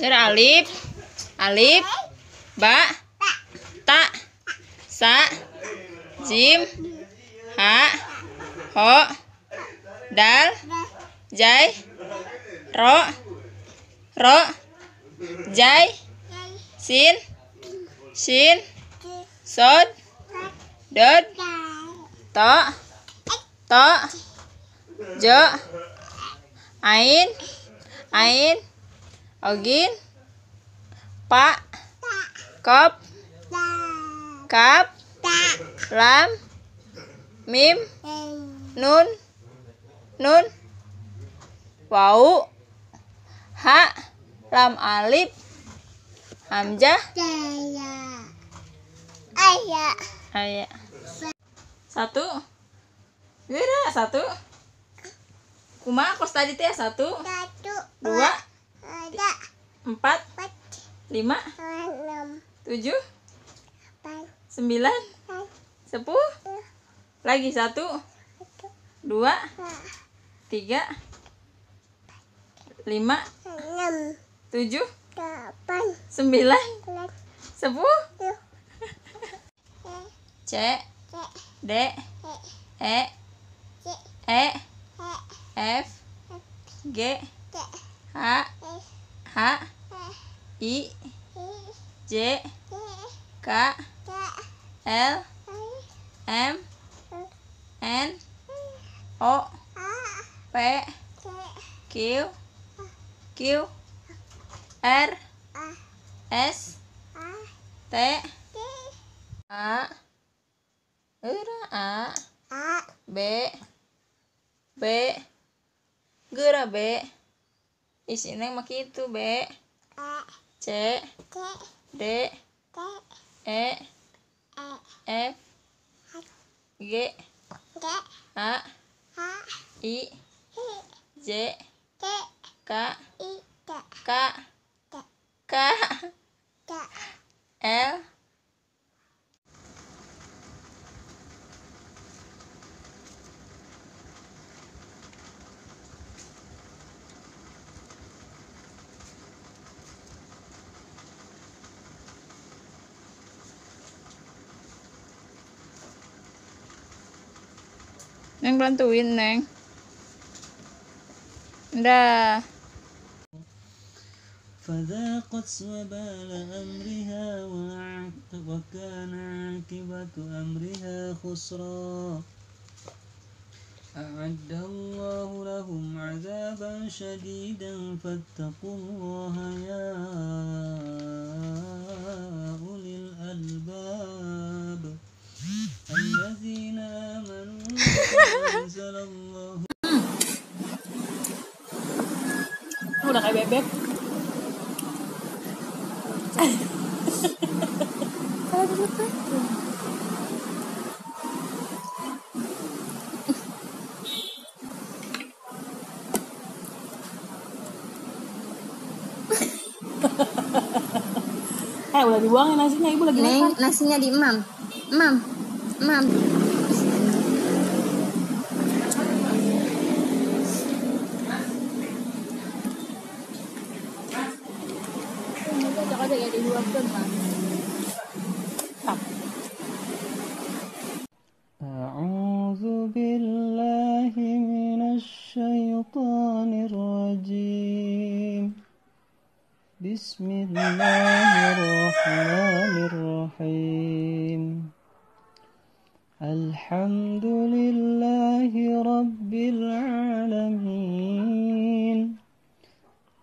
Sur alif. Alif. Ba. Ta. Sa. Jim. Ha. Ho. Dal. Jai. Ro. Ro. Jai. Sin. Shin. Sod. Dod. To. To. Jo. Ain. Ain. Ogin. Pa. Kop. Kap. Lam. Mim. Nun. Nun. Wau. Ha. Lam alif. Hamzah. Ayah. Ayah. Satu. Wira, satu. Kuma kos tadi teh satu, Satu. dua, Empat, lima, tujuh, sembilan, sepuluh. Lagi satu, dua, tiga, lima, tujuh, sembilan, sepuluh. C. D. E. E, Cek. F, G. H. H, I. J. K. L. M, N, O, A. P. Q, Q, R, A. S, A. T. A, Ura, A, A. B, B, Gera B, isinya mah gitu B, A. C, Cek. D, Cek. E, E. F, G, Cek. H. I. J. K, I. K. K, Cek. L, Neng bantuin, Neng. Dah. فذاقت وبال أمرها وكان عاقبة أمرها خسرا أعد الله لهم عذابا شديدا فاتقوا الله يا hmm. udah kayak bebek Eh udah dibuangin nasinya ibu lagi makan. Nasinya di emam. Emam. Emam. Cocok aja ya di dua kan. أعوذ بالله من الشيطان الرجيم. بسم الله الرحمن الرحيم. الحمد لله رب العالمين.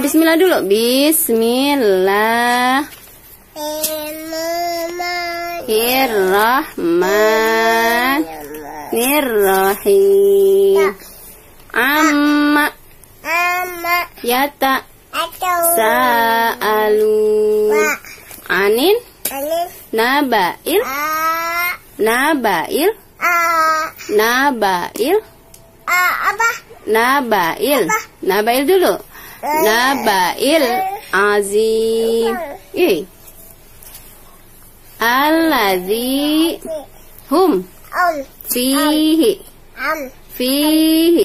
Bismillah dulu. Bismillah. Irrahmanirrahim. Amma. Yata. Sa'alu. Anin. Nabail. Nabail. Nabail. Nabail. Nabail dulu nabail azim ih alladzi hum fihi fihi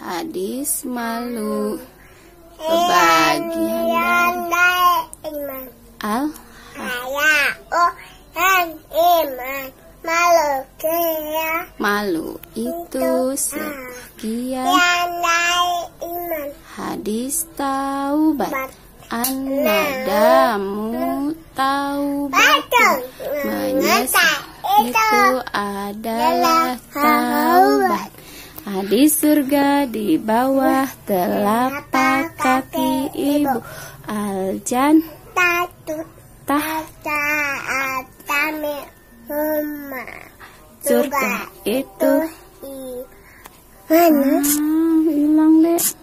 hadis malu kebahagiaan dari al malu itu sekian hadis taubat. Anadamu taubat. Menyesal. Itu. Adalah taubat. Hadis surga di bawah telapak kaki ibu? Aljan. Tahta surga itu 啊你